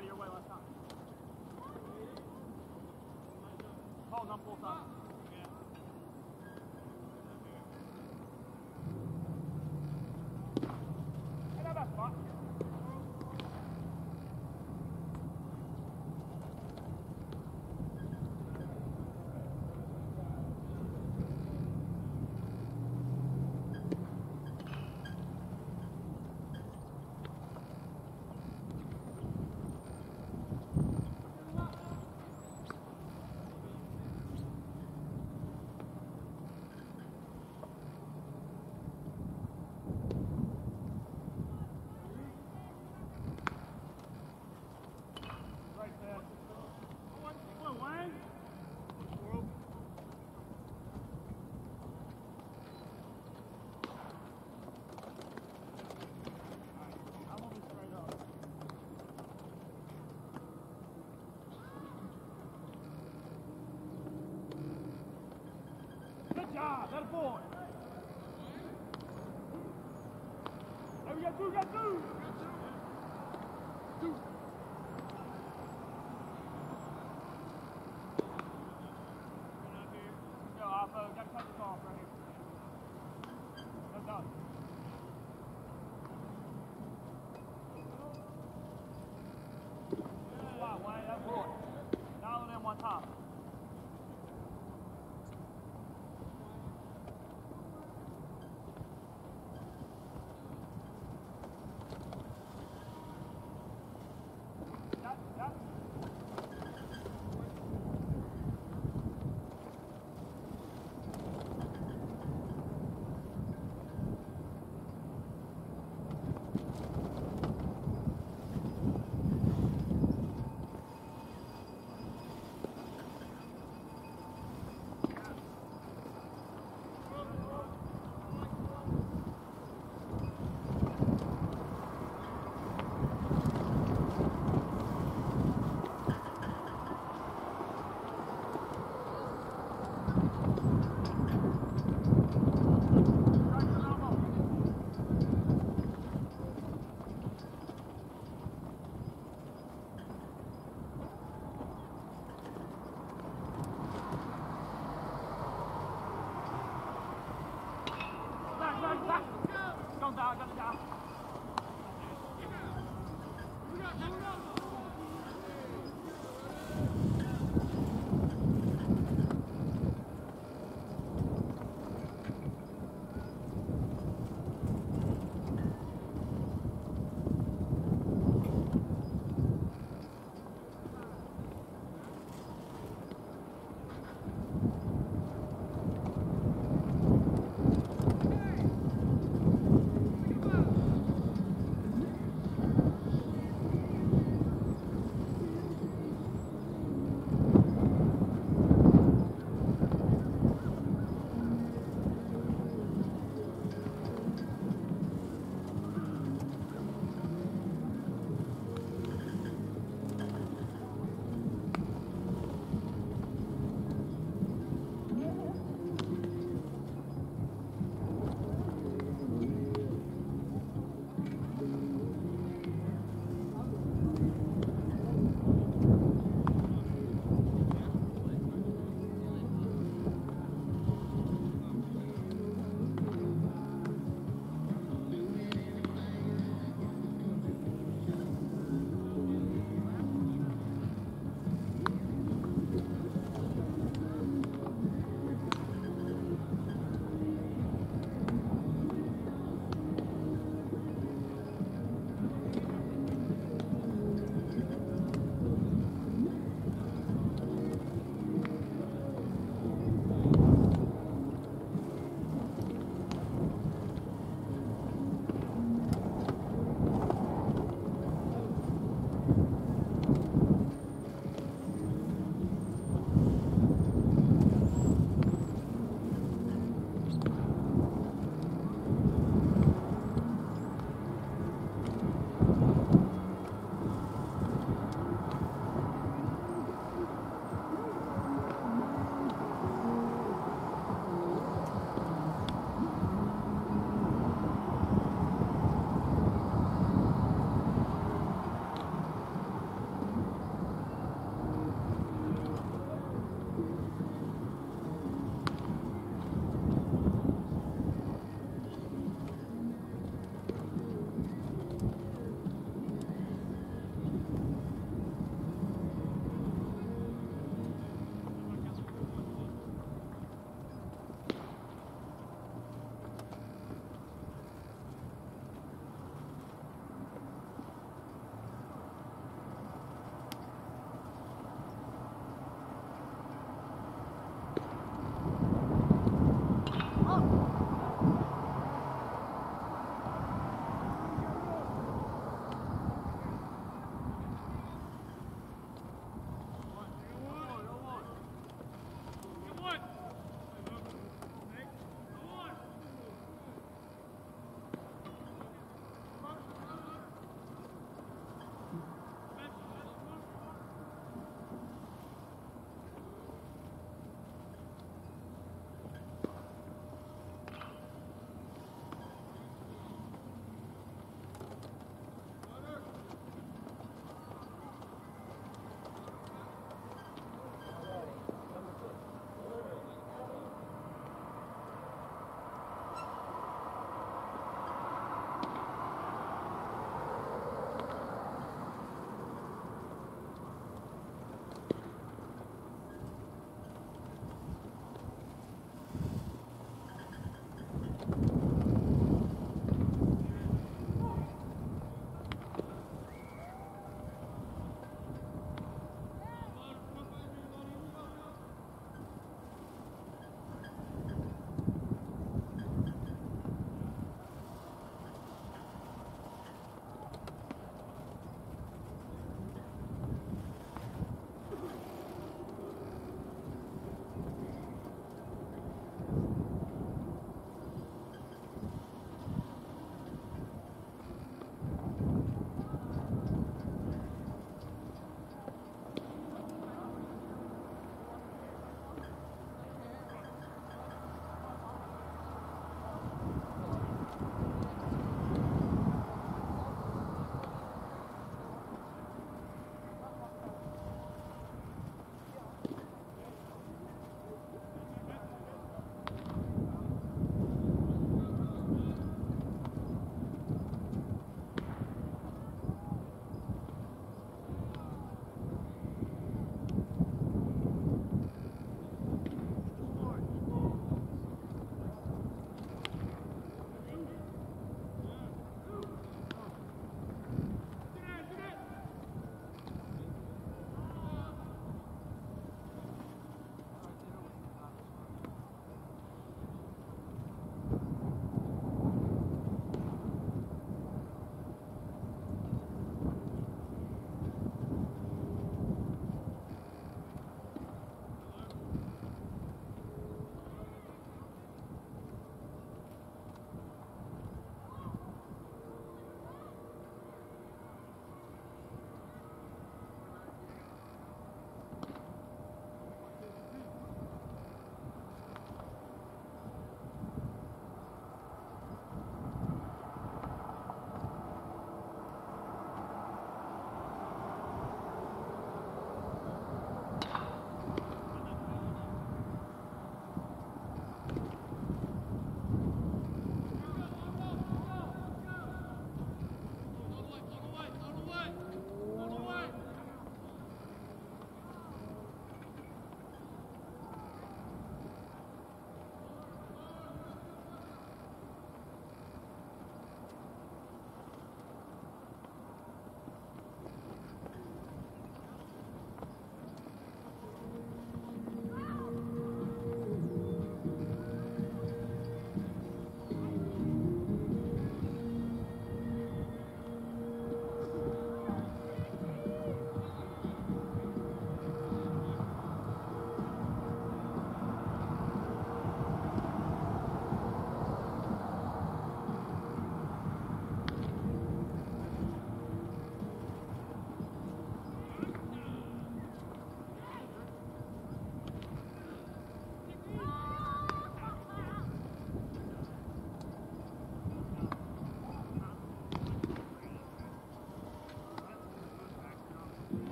out of your way